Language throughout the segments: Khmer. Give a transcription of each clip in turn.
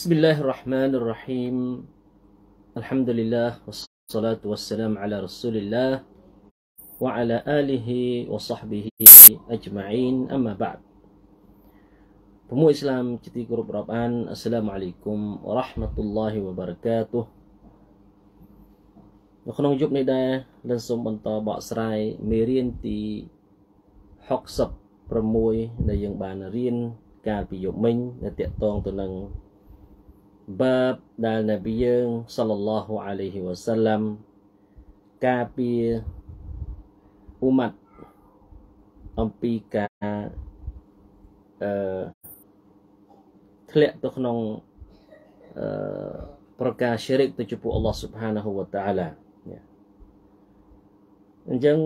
بسم الله الرحمن الرحيم الحمد لله والصلاة والسلام على رسول الله وعلى آله وصحبه أجمعين أما بعد ពមួយអ៊ីស្លាមជាទីគោរពរាប់អានអស្សឡាមអាឡៃគុំវរ៉ាហ្មាតុលឡាហ៊ីវបារកាតុនៅក្នុងយុគនេះដែរលិនសូមបន្តបកស្រាយមេរៀនទី66ដែលយើងបានរៀនកាលពីយប់មិញដែលតកតងទៅនឹង បាបដែលនប៊ីយើងសល្លឡោះអាឡៃហ៊ីវ៉ាសាឡាំការពារអ៊ូម៉ាត់អំពីការអឺធ្លាក់ទៅក្នុងអឺប្រការស្រិកទៅចំពោះអល់ឡោះស៊ុបហានាហ៊ូវតាអាឡាអញ្ចឹង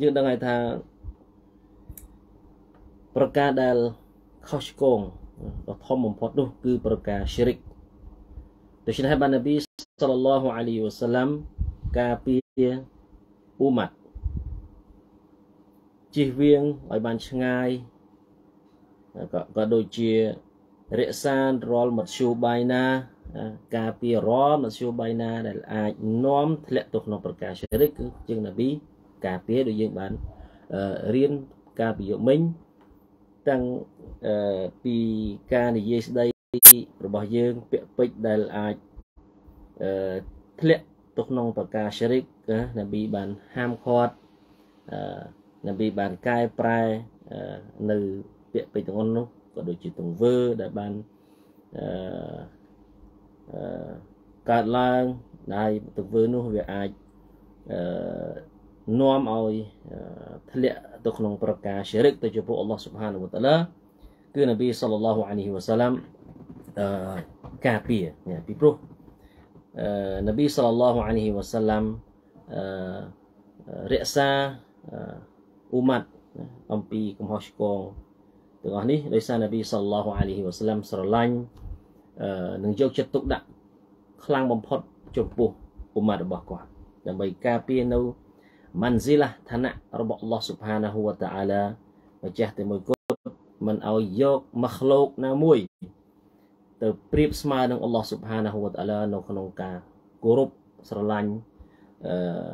យើងដឹងហើយថាប្រការដែលខុសឆ្គងដ៏ធំបំផុតនោះគឺប្រការស្រិក ដូច្នេះបាននប៊ីសល្លឡោះអាឡៃវ៉ាសាឡាំការពារអ៊ូម៉ាត់ជិះវៀងឲ្យបានឆ្ងាយក៏ក៏ដូចជារក្សារាល់មធ្យោបាយណាការពាររាល់មធ្យោបាយណាដែលអាចនាំធ្លាក់ទៅក្នុងប្រការជ្រិកគឺជាងនប៊ីការពារដូចយើងបានរៀនការពីយកមិញតាំងពីការនិយាយស្ដី របស់យើងពាក្យពេចន៍ដែលអាចធ្លាក់ទៅក្នុងប្រការជ្រិកនប៊ីបានហាមឃាត់នប៊ីបានកែប្រែនៅពាក្យពេចន៍ទាំងនោះក៏ដូចជាទង្វើដែលបានអឺអឺកើតឡើងដែលទង្វើនោះវាអាចអឺនាំឲ្យធ្លាក់ទៅក្នុងប្រការជ្រិកទៅចំពោះអល់ឡោះស៊ុបហានវតាឡាគឺនប៊ីសល្លឡោះអាឡៃហ៊ីវ៉ាសាឡាំអឺ ការពារពីព្រោះអឺនប៊ីសល្លឡោះអាឡៃហ៊ីវ៉ាសាឡាំអឺរក្សាអ៊ូម៉ាត់អំពីកំហុសឆ្គងទាំងអស់នេះដោយសារនប៊ីសល្លឡោះអាឡៃហ៊ីវ៉ាសាឡាំស្រឡាញ់អឺនឹងយកចិត្តទុកដាក់ខ្លាំងបំផុតចំពោះអ៊ុម៉ាត់របស់គាត់ដើម្បីការពារនៅម៉ាន់ស៊ីឡាឋានៈរបស់អល់ឡោះស៊ុបហានាហ៊ូវតាអាឡាម្ចាស់តែមួយគត់មិនឲ្យយកមក្លូកណាមួយ ទៅប្រៀបស្មើនឹងអល់ឡោះស៊ុបហានាហ៊ូវតាអាឡានៅក្នុងការគោរពស្រឡាញ់អឺ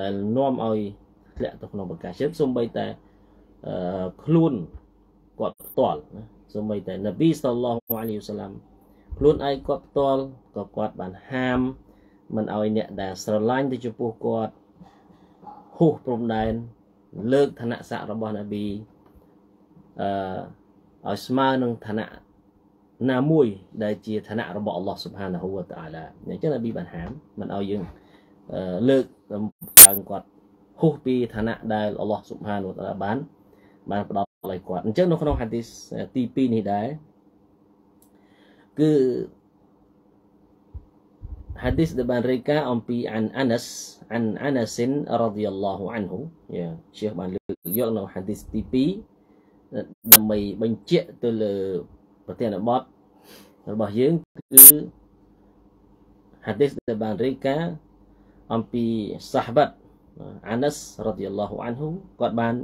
ដែលនាំឲ្យធ្លាក់ទៅក្នុងប្រកាសចិត្តសូម្បីតែអឺខ្លួនគាត់ផ្ទាល់ណាសូម្បីតែនប៊ីសល្លឡោះអាឡៃហ៊ីវសាឡាំខ្លួនឯងគាត់ផ្ទាល់ក៏គាត់បានហាមមិនឲ្យអ្នកដែលស្រឡាញ់ទៅចំពោះគាត់ហួសព្រំដែនលើកឋានៈស័ក្តិរបស់នប៊ីអឺឲ្យស្មើនឹងឋានៈ ណាមួយដែលជាឋានៈរបស់អល់ឡោះស៊ុបហានាហ៊ូវតាអាឡាអញ្ចឹងនប៊ីបានហាមមិនឲ្យយើងលើកឡើងគាត់ហួសពីឋានៈដែលអល់ឡោះស៊ុបហានាហ៊ូវតាអាឡាបានបានផ្ដល់ឲ្យគាត់អញ្ចឹងនៅក្នុងហាឌីសទី2នេះដែរគឺ hadis ដែលបានរាយការណ៍អំពី an Anas an Anas radhiyallahu anhu យ៉ាជឿបានលើកយកនៅ hadis ទី2ដើម្បីបញ្ជាក់ទៅលើ ប្រធានបទរបស់យើងគឺ hadis ដែលបានរាយការណ៍អំពីសាហបាត់ Anas radhiyallahu anhu គាត់បាន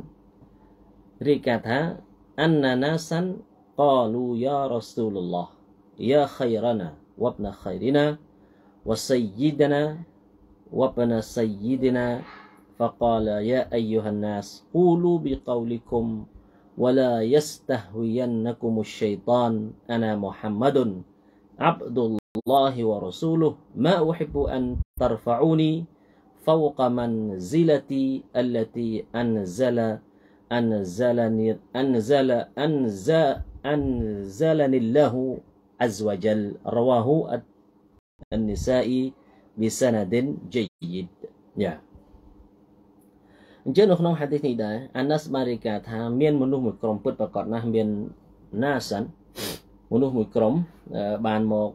រាយការណ៍ថា anna nasan qalu ya rasulullah ya khairana wa ibn khairina وسيدنا وابن سيدنا فقال يا أيها الناس قولوا بقولكم ولا يستهوينكم الشيطان أنا محمد عبد الله ورسوله. ما أحب أن ترفعوني فوق منزلتي التي أنزل أنزلني أنزل أنزل أنزلني الله عز وجل. رواه النساء بسند جيد. យ៉ា អញ្ចឹងនៅក្នុងហាឌីសនេះដែរអាណាសបានរាយការណ៍ថាមានមនុស្សមួយក្រុមពិតប្រកបណាស់មានណាសានមនុស្សមួយក្រុមបានមក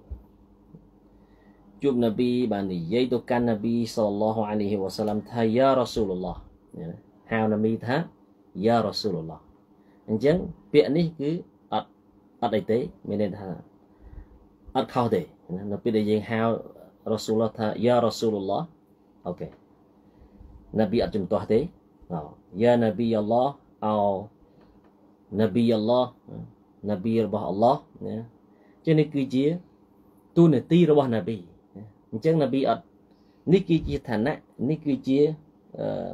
ជួបនប៊ីបាននិយាយទៅកាន់នប៊ីសល្លឡោះអាឡៃហ៊ីវ៉ាសាឡាំថាយ៉ារ៉ាស៊ូលឡោះហៅនប៊ីថាយ៉ារ៉ាស៊ូលឡោះអញ្ចឹងពាក្យនេះគឺអត់អត់អីទេមានន័យថាអត់ខុសទេនៅពេលដែលយើងហៅរ៉ាស៊ូលថាយ៉ារ៉ាស៊ូលឡោះអូខេនប៊ីអត់ជំទាស់ទេ យ៉ានប៊ីអល់ឡោះអោនប៊ីអល់ឡោះនប៊ីរបស់អល់ឡោះណាចឹងនេះគឺជាទូនាទីរបស់នប៊ីអញ្ចឹងនប៊ីអត់នេះគឺជាឋានៈនេះគឺជាអឺ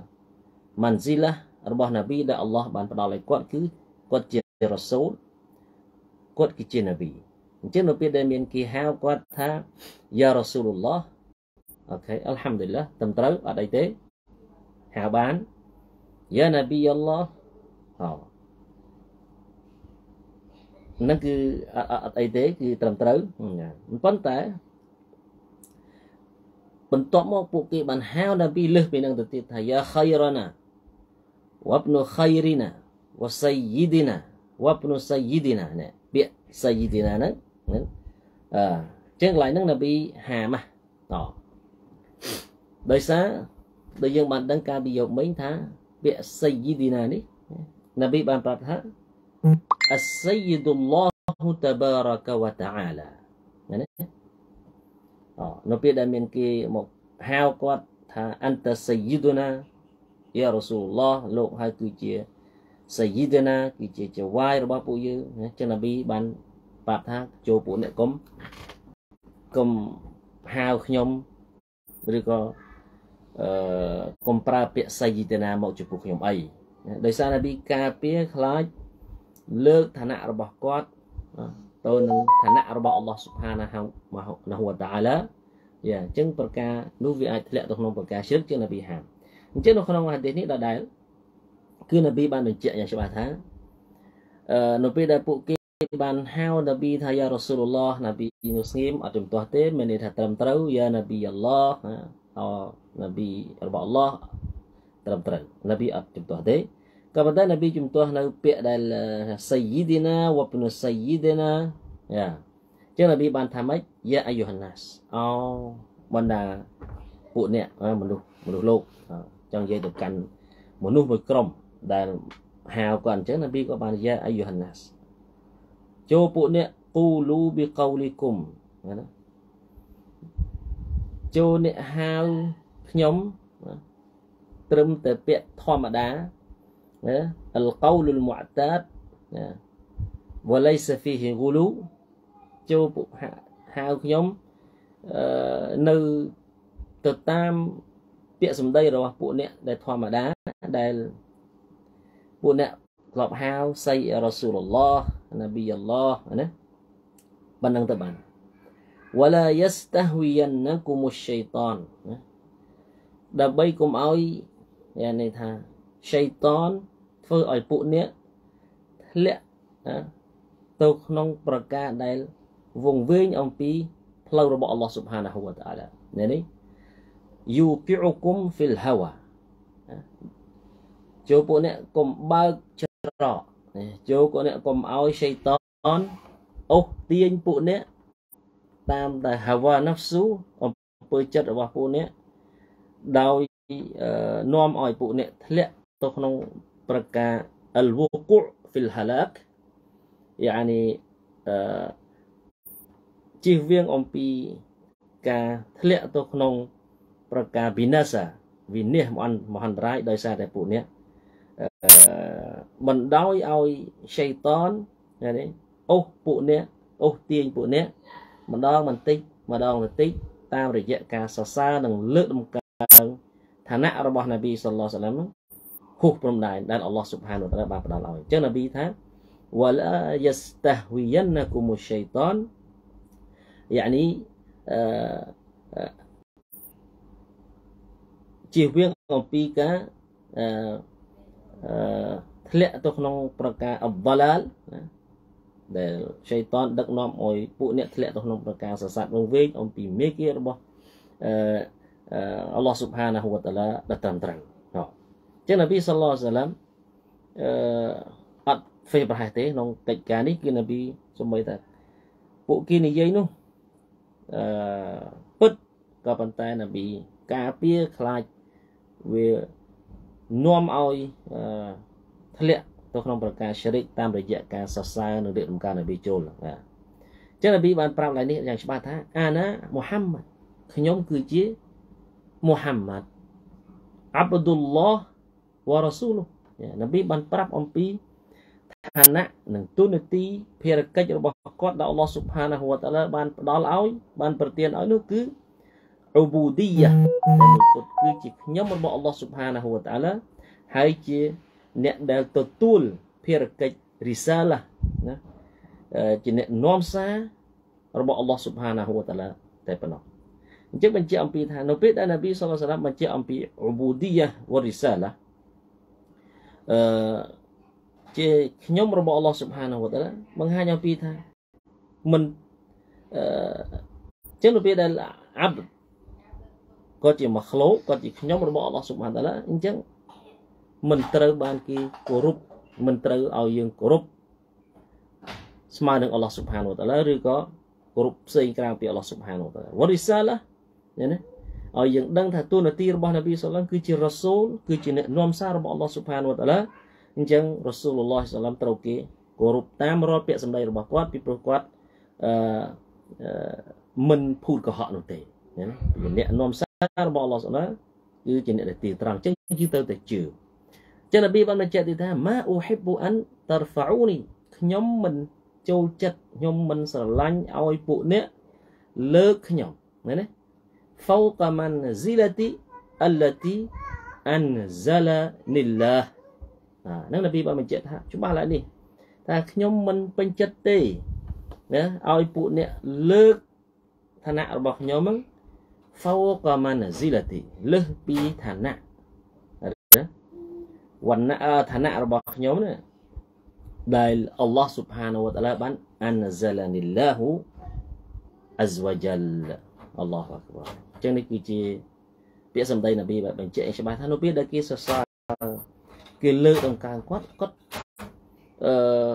ម៉ាន់ស៊ីឡារបស់នប៊ីដែលអល់ឡោះបានផ្ដល់ឲ្យគាត់គឺគាត់ជារ៉ាសូលគាត់គឺជានប៊ីអញ្ចឹងនៅពេលដែលមានគេហៅគាត់ថាយ៉ារ៉ាស៊ូលឡោះអូខេអัลហាំឌុលឡាត្រឹមត្រូវអត់អីទេហៅបាន យ៉ានប៊ីអល់ឡោះអូនឹងគឺអត់អីទេគឺត្រឹមត្រូវប៉ុន្តែបន្ទាប់មកពួកគេបានហៅនប៊ីលើសពីនឹងទៅទៀតថាយ៉ាខៃរ៉ាណាវ៉ាប់នូខៃរីណាវ៉ាសៃយីឌីណាវ៉ាប់នូសៃយីឌីណានេះពាក្យសៃយីឌីណាហ្នឹងអឺចឹងកន្លែងហ្នឹងនប៊ីហាមតដោយសារដោយយើងបានដឹងការពីយកមិញថា ពាក្យសៃយីឌីណានេះនប៊ីបានប្រាប់ថាអសៃយីឌុលឡោះតបារកវតាអាឡាណាអូនៅពេលដែលមានគេមកហៅគាត់ថាអន្តសៃយីឌូណាយ៉ារ៉ាស៊ូលឡោះលោកហើយគឺជាសៃយីឌណាគឺជាចវាយរបស់ពួកយើងចឹងនប៊ីបានប្រាប់ថាចូលពួកអ្នកកុំកុំហៅខ្ញុំឬក៏ អឺកុំប្រើពាក្យសៃយីឌណាមកចំពោះខ្ញុំអីដោយសារនប៊ីការពារខ្លាចលើកឋានៈរបស់គាត់ទៅនឹងឋានៈរបស់អល់ឡោះស៊ុបហានាហៅណាហូវតាអាឡាយ៉ាអញ្ចឹងប្រការនោះវាអាចធ្លាក់ទៅក្នុងប្រការជ្រឹកជាងនប៊ីហាមអញ្ចឹងនៅក្នុងហាឌីសនេះដដែលគឺនប៊ីបានបញ្ជាក់យ៉ាងច្បាស់ថាអឺនៅពេលដែលពួកគេបានហៅនប៊ីថាយ៉ារ៉ាស៊ូលឡោះនប៊ីនោះស្ងៀមអត់ជំទាស់ទេមានន័យថាត្រឹមត្រូវយ៉ានប៊ីអល់ឡោះអ នប៊ីរបស់អល់ឡោះត្រឹមត្រូវនប៊ីអត់ជំទាស់ទេក៏ប៉ុន្តែនប៊ីជំទាស់នៅពាក្យដែលសៃយីឌីណាវ៉ាប់នុសៃយីឌីណាយ៉ាចឹងនប៊ីបានថាម៉េចយ៉ាអាយុហាណាសអូបណ្ដាពួកអ្នកមនុស្សមនុស្សលោកចង់និយាយទៅកាន់មនុស្សមួយក្រុមដែលហៅគាត់អញ្ចឹងនប៊ីក៏បានយ៉ាអាយុហាណាសចូលពួកអ្នកគូលូប៊ីកោលីគុំណា ចូលអ្នកហៅខ្ញុំត្រឹមតែពាក្យធម្មតាណាអលកោលុលមុអតាតណាវលៃសហ្វីហ៊ីគូលូចូលពួកហៅខ្ញុំអឺនៅទៅតាមពាក្យសម្ដីរបស់ពួកអ្នកដែលធម្មតាដែលពួកអ្នកធ្លាប់ហៅសៃរ៉ាស៊ូលឡោះនប៊ីអល់ឡោះណាបាននឹងទៅបាន វឡាយស្តះវីយ៉ានណាគុមុសឆៃតនណាដើម្បីកុំឲ្យយ៉ាងនេះថាឆៃតនធ្វើឲ្យពួកអ្នកធ្លាក់ណាទៅក្នុងប្រការដែលវងវែងអំពីផ្លូវរបស់អល់ឡោះស៊ុបហានាហ៊ូវតាឡានេះយូពីអគុំហ្វីលហាវ៉ាចូលពួកអ្នកកុំបើកច្រកចូលពួកអ្នកកុំឲ្យឆៃតនអូសទាញពួកអ្នក តាមតែហាវ៉ាណាហ្វស៊ូអំពើចិត្តរបស់ពួកអ្នកដោយនាំឲ្យពួកអ្នកធ្លាក់ទៅក្នុងប្រការអលវូកុហ្វីលហាឡាកយ៉ានីអឺជិះវៀងអំពីការធ្លាក់ទៅក្នុងប្រការវិនាសាវិនិច្ឆ័យមហន្តរាយដោយសារតែពួកអ្នកបណ្ដោយឲ្យឆៃតននេះអូសពួកអ្នកអូសទាញពួកអ្នក ម្ដងបន្តិចម្ដងបន្តិចតាមរយៈការសរសើរនិងលើកដំកើងឋានៈរបស់នប៊ីសល្លោះសាឡាមហួសព្រំដែនដែលអល់ឡោះស៊ុបហានវតាឡាបានផ្ដល់ឲ្យអញ្ចឹងនប៊ីថា ولا يستهوينكم الشيطان يعني ជៀសវាងអំពីការអឺធ្លាក់ទៅក្នុងប្រការអបឡាលណា ដែលឆៃតនដឹកនាំឲ្យពួកអ្នកធ្លាក់ទៅក្នុងប្រការសស័តវងវែងអំពីមេគារបស់អឺអល់ឡោះស៊ុបហានាហ៊ូវតាឡាដែលត្រឹមត្រូវអញ្ចឹងនប៊ីសល្លោះសាឡាមអឺអត់ហ្វេប្រហែសទេក្នុងកិច្ចការនេះគឺនប៊ីសំបីតែពួកគេនិយាយនោះអឺពិតក៏ប៉ុន្តែនប៊ីការពារខ្លាចវានាំឲ្យអឺធ្លាក់ ទៅក្នុងប្រការជ្រិកតាមរយៈការសរសើរនិងរៀបដំណើរនប៊ីចូលបាទចឹងនប៊ីបានប្រាប់ឡើងនេះយ៉ាងច្បាស់ថាអាណាមូហាម៉ាត់ខ្ញុំគឺជាមូហាម៉ាត់អាប់ឌុលឡោះវ៉ារ៉ាស៊ូលនប៊ីបានប្រាប់អំពីឋឋានៈនិងទូនាទីភារកិច្ចរបស់គាត់ដែលអល់ឡោះស៊ុបហានាហ៊ូវតាឡាបានផ្ដល់ឲ្យបានប្រទានឲ្យនោះគឺអ៊ូប៊ូឌីយ៉ាដែលមួយគត់គឺជាខ្ញុំរបស់អល់ឡោះស៊ុបហានាហ៊ូវតាឡាហើយជា អ្នកដែលទទួលភារកិច្ចរីសាឡាណាជាអ្នកនាំសាររបស់អល់ឡោះស៊ុបហានាហ៊ូវតាឡាតែប៉ុណ្ណោះអញ្ចឹងបញ្ជាក់អំពីថានៅពេលដែលនប៊ីសុលឡាហ៍បញ្ជាក់អំពីអ៊ូប៊ូឌីយ៉ាវរីសាឡាអឺជាខ្ញុំរបស់អល់ឡោះស៊ុបហានវតាឡាបង្ហាញអំពីថាមិនអឺចឹងនៅពេលដែលអាប់គាត់ជាមកខ្លោគាត់ជាខ្ញុំរបស់អល់ឡោះស៊ុបហានតាឡាអញ្ចឹង មិនត្រូវបានគេគោរពមិនត្រូវឲ្យយើងគោរពស្មើនឹងអល់ឡោះស៊ុបហានវតាឡាឬក៏គោរពផ្សេងក្រៅពីអល់ឡោះស៊ុបហានវតាឡាវរិសាឡាណាឲ្យយើងដឹងថាទូនាទីរបស់នប៊ីសុលឡាគឺជារ៉ាស៊ូលគឺជាអ្នកនាំសាររបស់អល់ឡោះស៊ុបហានវតាឡាអញ្ចឹងរ៉ាស៊ូលឡោះសាឡាំត្រូវគេគោរពតាមរាល់ពាក្យសម្ដីរបស់គាត់ពីព្រោះគាត់អឺមិនភូតកុហកនោះទេណាអ្នកនាំសាររបស់អល់ឡោះសាឡាគឺជាអ្នកដែលទីត្រង់អញ្ចឹងយើងត្រូវតែជឿ ចឹងនប៊ីបានបញ្ជាក់ទៀតថាម៉ាអ៊ូហ៊ីប៊ូអានតារហ្វាអ៊ូនីខ្ញុំមិនចូលចិត្តខ្ញុំមិនស្រឡាញ់ឲ្យពួកអ្នកលើកខ្ញុំណាណា فوق منزلتي التي أنزلني الله ហ្នឹងនប៊ីបានបញ្ជាក់ថាច្បាស់ឡើយនេះថាខ្ញុំមិនពេញចិត្តទេណាឲ្យពួកអ្នកលើកឋានៈរបស់ខ្ញុំហ្នឹង فوق منزلتي លើសពីឋានៈណា វណ្ណៈឋានៈរបស់ខ្ញុំណាដែលអល់ឡោះស៊ុបហានវតាឡាបានអានហ្សាឡានីឡាហ៊ូអាស្វាជាលអល់ឡោះអក្បារអញ្ចឹងនេះគឺជាពាក្យសម្ដីនប៊ីបែបបញ្ជាក់ច្បាស់ថានៅពេលដែលគេសរសើរគេលើកដង្កើងគាត់គាត់អឺ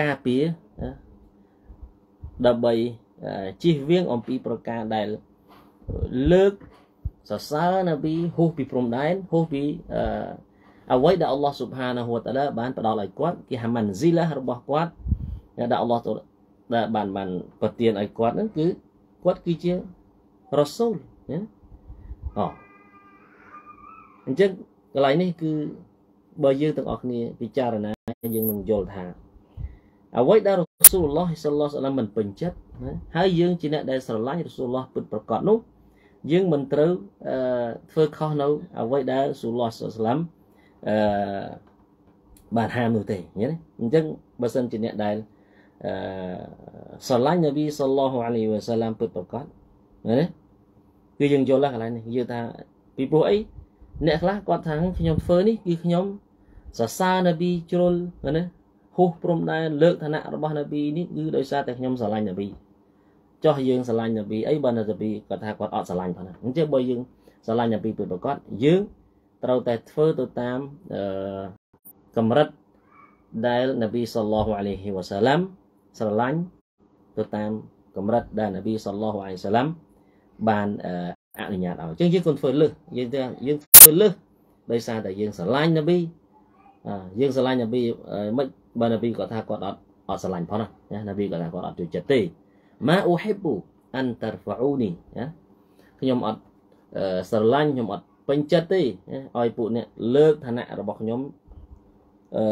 ការពារដើម្បីជិះវៀងអំពីប្រការដែលលើកសរសើរនប៊ីហូសពីព្រំដែនហូសពីអឺ អ្វីដែលអល់ឡោះស៊ុបហានាហ៊ូវតាឡាបានផ្ដល់ឲ្យគាត់គេហាម៉ាន់ស៊ីឡារបស់គាត់ដែលអល់ឡោះដែលបានបានប្រទានឲ្យគាត់ហ្នឹងគឺគាត់គឺជារ៉ាស៊ូលណាអូអញ្ចឹងកន្លែងនេះគឺបើយើងទាំងអស់គ្នាពិចារណាយើងនឹងយល់ថាអ្វីដែលរ៉ាស៊ូលឡោះសល្លោះសាឡាមមិនពេញចិត្តណាហើយយើងជាអ្នកដែលស្រឡាញ់រ៉ាស៊ូលឡោះពិតប្រកបនោះយើងមិនត្រូវអឺធ្វើខុសនៅអ្វីដែលរ៉ាស៊ូលឡោះសាឡាម អឺបានហាមនោះទេឃើញទេអញ្ចឹងបើសិនជាអ្នកដែលអឺស្រឡាញ់នប៊ីសល្លោះអាឡៃវ៉ាសាឡាមពិតប្រកបណាគឺយើងយល់ lah កន្លែងនេះយើងថាពីព្រោះអីអ្នកខ្លះគាត់ថាខ្ញុំធ្វើនេះគឺខ្ញុំសរសើរនប៊ីជ្រុលណាហួសព្រំដែនលើកឋានៈរបស់នប៊ីនេះគឺដោយសារតែខ្ញុំស្រឡាញ់នប៊ីចោះយើងស្រឡាញ់នប៊ីអីបើនប៊ីគាត់ថាគាត់អត់ស្រឡាញ់ផងណាអញ្ចឹងបើយើងស្រឡាញ់នប៊ីពិតប្រាកដយើង ត្រូវតែធ្វើទៅតាមអឺកម្រិតដែលនប៊ីសល្លោះអាឡៃហ៊ីវ៉ាសាឡាំស្រឡាញ់ទៅតាមកម្រិតដែលនប៊ីសល្លោះអាឡៃសាឡាំបានអនុញ្ញាតឲ្យអញ្ចឹងយើងកុំធ្វើលឹះយើងទៅយើងធ្វើលឹះដោយសារតែយើងស្រឡាញ់នប៊ីយើងស្រឡាញ់នប៊ីមិនបើនប៊ីគាត់ថាគាត់អត់អត់ស្រឡាញ់ផងណានប៊ីគាត់ថាគាត់អត់ចូលចិត្តទេម៉ាអ៊ូហ៊ីប៊ូអានតារហ្វាអ៊ូនីណាខ្ញុំអត់ស្រឡាញ់ខ្ញុំអត់ ពេញចិត្តទេឲ្យពួកអ្នកលើកឋានៈរបស់ខ្ញុំអឺ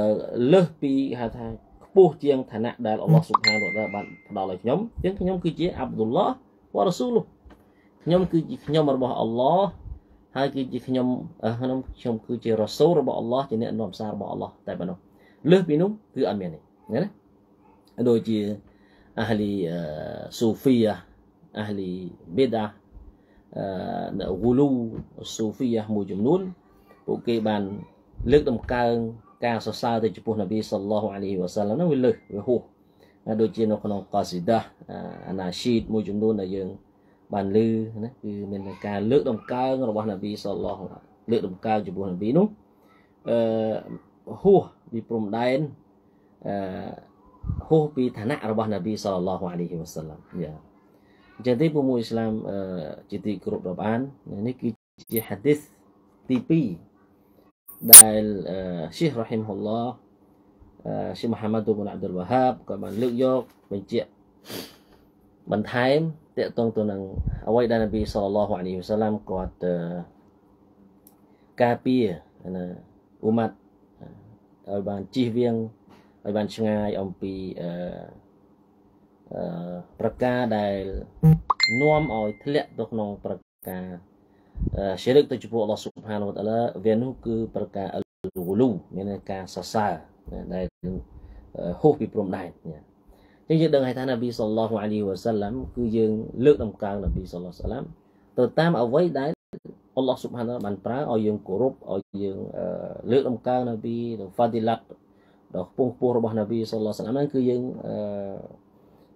លើសពីហៅថាខ្ពស់ជាងឋានៈដែលអល់ឡោះស៊ុបហានវតាបានផ្ដល់ឲ្យខ្ញុំអញ្ចឹងខ្ញុំគឺជាអាប់ឌុលឡោះវ៉ារ៉ាស៊ូលខ្ញុំគឺជាខ្ញុំរបស់អល់ឡោះហើយគឺជាខ្ញុំខ្ញុំខ្ញុំគឺជារ៉ាស៊ូលរបស់អល់ឡោះជាអ្នកនាំសាររបស់អល់ឡោះតែប៉ុណ្ណោះលើសពីនោះគឺអត់មានទេណាដូចជាអាហ្លីស៊ូហ្វីយ៉ាអាហ្លីបេដាអឺ ហ្គូលូស៊ូហ្វីយ៉ាមួយចំនួនពួកគេបានលើកដំកើងការសរសើរទៅចំពោះនប៊ីសល្លោះអាឡៃហ៊ីវ៉ាសាឡាមនោះវាលើសវាហួសដូចជានៅក្នុងកាស៊ីដាអាណាឈីតមួយចំនួនដែលយើងបានលើណាគឺមានការលើកដំកើងរបស់នប៊ីសល្លោះលើកដំកើងចំពោះនប៊ីនោះអឺហួសពីព្រំដែនអឺហួសពីឋានៈរបស់នប៊ីសល្លោះអាឡៃហ៊ីវ៉ាសាឡាមយ៉ា អញ្ចឹងទេពួកមួយអ៊ីស្លាមអឺជាទីគោរពរាប់អាននេះគឺជាហាឌីសទី2ដែលឈីសរ៉ហ៊ីមហ៊ុលឡោះឈីមហាម៉ាត់ប៊ុនអាប់ឌុលវ៉ាហាបក៏បានលើកយកបញ្ជាក់បន្ថែមតកតងទៅនឹងអ្វីដែលនប៊ីសល្លោះអាឡៃហ៊ីវ៉ាសាឡាមគាត់ការពារណាអ៊ូម៉ាត់ឲ្យបានជិះវៀងឲ្យបានឆ្ងាយអំពីអឺអឺ ប្រការដែលនាំឲ្យធ្លាក់ទៅក្នុងប្រការជារិកទៅចំពោះអល់ឡោះស៊ុបហានវតាឡាវានោះគឺប្រការអលវលូមានការសរសើរដែលហួសពីព្រំដែនចឹងយើងដឹងហើយថានប៊ីសល្លោះអាឡៃវ៉ាសាឡាំគឺយើងលើកតម្កើងនប៊ីសល្លោះសាឡាំទៅតាមអ្វីដែលអល់ឡោះស៊ុបហានបានប្រើឲ្យយើងគោរពឲ្យយើងលើកតម្កើងនប៊ីទៅហ្វាឌីឡាត់ដល់ខ្ពង់ខ្ពស់របស់នប៊ីសល្លោះសាឡាំហ្នឹងគឺយើង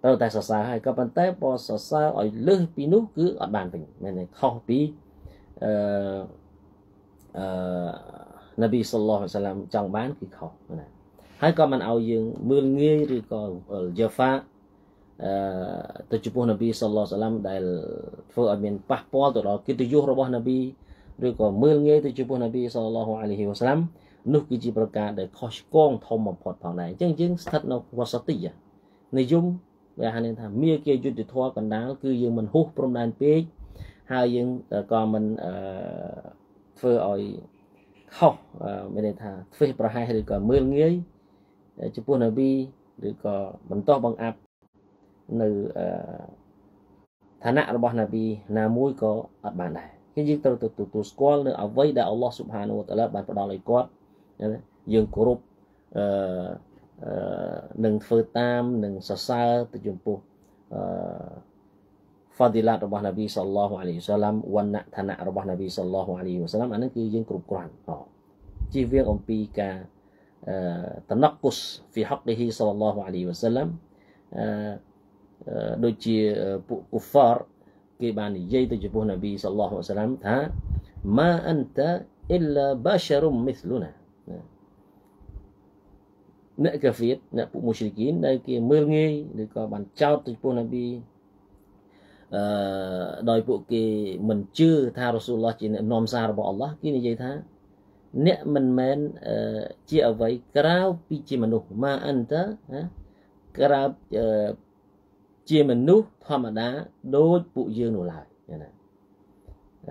ត្រូវតែសរសើរហើយក៏ប៉ុន្តែបើសរសើរឲ្យលើសពីនោះគឺអត់បានវិញមែនទេខុសពីអឺអឺនប៊ីសល្លោះសាឡាំចង់បានគឺខុសណាហើយក៏មិនឲ្យយើងមើលងាយឬក៏យ៉ាហ្វាអឺទៅចំពោះនប៊ីសល្លោះសាឡាំដែលធ្វើឲ្យមានប៉ះពាល់ទៅដល់កិត្តិយសរបស់នប៊ីឬក៏មើលងាយទៅចំពោះនប៊ីសល្លោះអាឡៃហ៊ីវ៉ាសាឡាំនោះគឺជាប្រការដែលខុសឆ្គងធំបំផុតផងដែរអញ្ចឹងយើងស្ថិតនៅវសតិនិយម វាហៅថាមាគាយុទ្ធធរកណ្ដាលគឺយើងមិនហុះព្រំដែនពេកហើយយើងក៏មិនអឺធ្វើឲ្យខុសមានន័យថាធ្វើប្រហែសឬក៏មើលងាយចំពោះនប៊ីឬក៏បន្តបង្អាប់នៅឋានៈរបស់នប៊ីណាមួយក៏អត់បានដែរគឺយើងត្រូវទទួលស្គាល់នៅអ្វីដែលអល់ឡោះស៊ុបហានូវតាឡាបានផ្ដល់ឲ្យគាត់យើងគោរពអឺ នឹងធ្វើតាមនឹងសរសើរទៅចំពោះអឺ fadilat របស់នប៊ីសល្លោះអាឡៃហ៊ីវសឡាំវណ្ណៈឋានៈរបស់នប៊ីសល្លោះអាឡៃហ៊ីវសឡាំអានេះគឺយើងគ្រប់គ្រាន់ជៀសវាងអំពីការតណកុស في حقه សល្លោះអាឡៃហ៊ីវសឡាំអឺដូចជាពួកកូហ្វារគេបាននិយាយទៅចំពោះនប៊ីសល្លោះអាឡៃហ៊ីវសឡាំថាម៉ាអន្តអ៊ីឡាបាសរុមមីស្លូណា អ្នកកាហ្វៀតអ្នកពួកមូស្រីគីនដែលគេមើលងាយឬក៏បានចោទទៅចំពោះនប៊ីអឺដោយពួកគេមិនជឿថារ៉ូស៊ូលឡោះជាអ្នកនាំសាររបស់អល់ឡោះគេនិយាយថាអ្នកមិនមែនជាអ្វីក្រៅពីជាមនុស្សម៉ាអិនតាក្រៅជាមនុស្សធម្មតាដូចពួកយើងនោះឡើយណា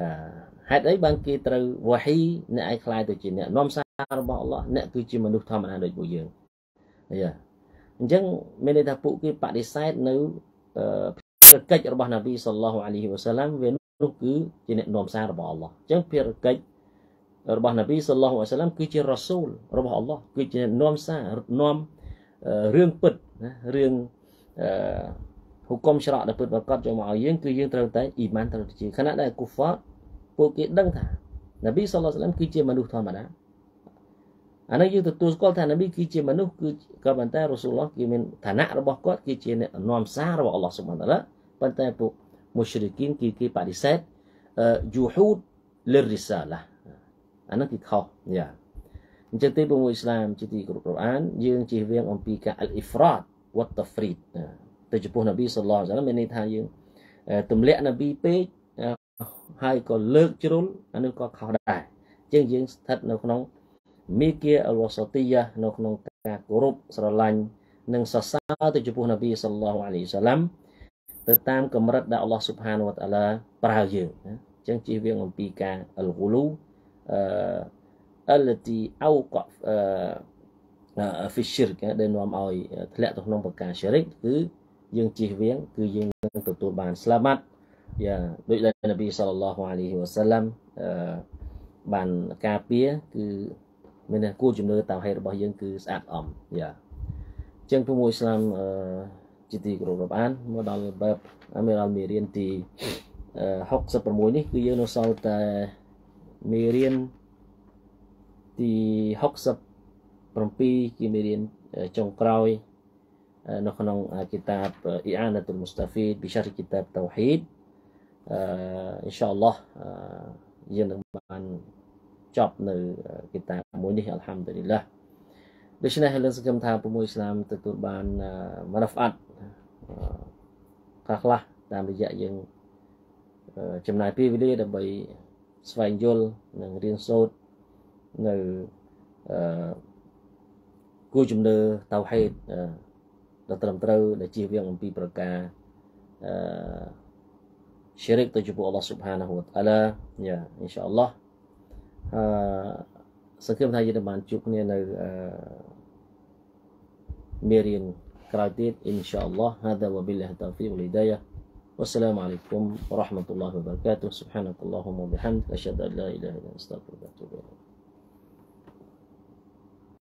អឺហេតុអីបានគេត្រូវវ៉ាហ៊ីអ្នកឯងខ្លាយទៅជាអ្នកនាំសាររបស់អល់ឡោះអ្នកគឺជាមនុស្សធម្មតាដូចពួកយើង យ៉ាអញ្ចឹងមានន័យថាពួកគេបដិសេធនៅភារកិច្ចរបស់នប៊ីសល្លោះអាឡៃហ៊ីវ៉ាសាឡាំវានោះគឺជាអ្នកនាំសាររបស់អល់ឡោះអញ្ចឹងភារកិច្ចរបស់នប៊ីសល្លោះអាឡៃសាឡាំគឺជារ៉ាស៊ូលរបស់អល់ឡោះគឺជានាំសារនាំរឿងពិតណារឿងអឺហុគមច្រកដែលពិតប្រកបចូលមកឲ្យយើងគឺយើងត្រូវតែអ៊ីម៉ានត្រូវជាខណៈដែលគូហ្វាពួកគេដឹងថានប៊ីសល្លោះអាឡៃសាឡាំគឺជាមនុស្សធម្មតា អានេះយើងទទួលស្គាល់ថានប៊ីគឺជាមនុស្សគឺក៏ប៉ុន្តែរ៉ូស៊ូលឡោះគេមានឋានៈរបស់គាត់គឺជាអ្នកនាំសាររបស់អល់ឡោះស៊ុបហានតាឡាប៉ុន្តែពួកមុស្រីគីនគឺគេបដិសេធយូហូដលិរិសាឡាអានោះគឺខុសយ៉ាអញ្ចឹងទេពួកអ៊ីស្លាមជាទីគោរពរបស់អានយើងជៀសវាងអំពីការអលអ៊ីហ្វ្រាតវត្តហ្វ្រីតទៅចំពោះនប៊ីសល្លោះអាឡាមានន័យថាយើងទម្លាក់នប៊ីពេកហើយក៏លើកជ្រុលអានោះក៏ខុសដែរអញ្ចឹងយើងស្ថិតនៅក្នុង មីគាអលវសតិយ៉ានៅក្នុងការគោរពស្រឡាញ់និងសរសើរទៅចំពោះនប៊ីសល្លោះអាឡៃសាឡាំទៅតាមកម្រិតដែលអល់ឡោះស៊ុបហានវតាឡាប្រើយើងណាអញ្ចឹងជៀសវាងអំពីការអលហ្គូលូអឺអលទីអោកអឺ fisher គេដែលនាំឲ្យធ្លាក់ទៅក្នុងប្រការ shirik គឺយើងជៀសវាង គឺយើងនឹងទទួលបានស្លាមាត់យ៉ាដោយដែលនប៊ីសល្លោះអាឡៃហ៊ីវ៉ាសាឡាំអឺបានការពារគឺ មានគោលជំនឿតៅហេតុរបស់យើងគឺស្អាតអំយ៉ាអញ្ចឹងពុំមួយស្លាមអឺជាទីគោរពរាប់អានមកដល់បែបមេរ៉ាល់មេរៀនទី66នេះគឺយើងនៅសល់តែមេរៀនទី67ជាមេរៀនចុងក្រោយនៅក្នុងគីតាបអ៊ីអាណាតុលមុស្តាហ្វីដប៊ីសារគីតាបតៅហ៊ីដអឺអ៊ីនសាអល់ឡោះយើងនឹងបាន ចប់នៅគីតាបមួយនេះអល់ហាំឌុលីឡាដូច្នេះលើសង្ឃឹមថាពុំមួយស្លាមទទួលបានមរ៉ាហ្វអាត់ខ្លះខ្លះតាមរយៈយើងចំណាយពេលវេលាដើម្បីស្វែងយល់និងរៀនសូត្រនៅអឺគួរជំនឿតៅហេតដ៏ត្រឹមត្រូវដែលជៀសវាងអំពីប្រការអឺ syirik ទៅចំពោះអល់ឡោះ Subhanahu wa taala យ៉ាអ៊ីនសាអល់ឡោះ សង្ឃឹមថាយើងនឹងបានជួបគ្នានៅអឺមេរៀនក្រោយទៀតអ៊ីនសាអល់ឡោះ هذا وبالله التوفيق والهداية والسلام عليكم ورحمة الله وبركاته سبحانك اللهم وبحمدك أشهد أن لا إله إلا أنت أستغفرك وأتوب إليك